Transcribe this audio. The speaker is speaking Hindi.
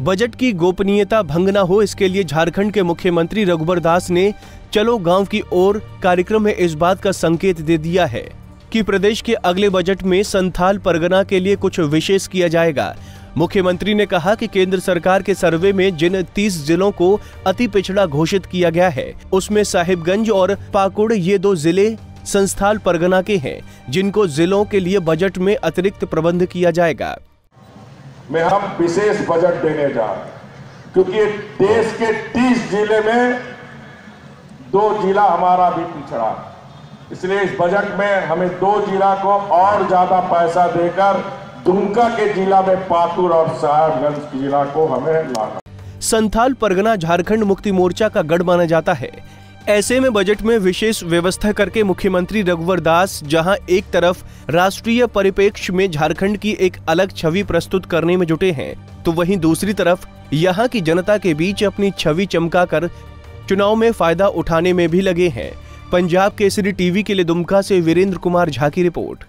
बजट की गोपनीयता भंग न हो, इसके लिए झारखंड के मुख्यमंत्री रघुबर दास ने चलो गाँव की ओर कार्यक्रम में इस बात का संकेत दे दिया है कि प्रदेश के अगले बजट में संथाल परगना के लिए कुछ विशेष किया जाएगा। मुख्यमंत्री ने कहा कि केंद्र सरकार के सर्वे में जिन 30 जिलों को अति पिछड़ा घोषित किया गया है, उसमें साहिबगंज और पाकुड़ ये दो ज़िले संस्थाल परगना के हैं, जिनको जिलों के लिए बजट में अतिरिक्त प्रबंध किया जाएगा। में हम विशेष बजट देने जा रहे क्योंकि देश के 30 ज़िले में दो जिला हमारा भी पिछड़ा इसलिए इस बजट में हमें दो जिला को और ज़्यादा पैसा देकर दुमका के जिला में पाकुड़ और साहेबगंज जिला को हमें लाना। संथाल परगना झारखंड मुक्ति मोर्चा का गढ़ माना जाता है। ऐसे में बजट में विशेष व्यवस्था करके मुख्यमंत्री रघुवर दास जहाँ एक तरफ़ राष्ट्रीय परिपेक्ष में झारखंड की एक अलग छवि प्रस्तुत करने में जुटे हैं तो वहीं दूसरी तरफ़ यहाँ की जनता के बीच अपनी छवि चमकाकर चुनाव में फ़ायदा उठाने में भी लगे हैं। पंजाब केसरी टीवी के लिए दुमका से वीरेंद्र कुमार झा की रिपोर्ट।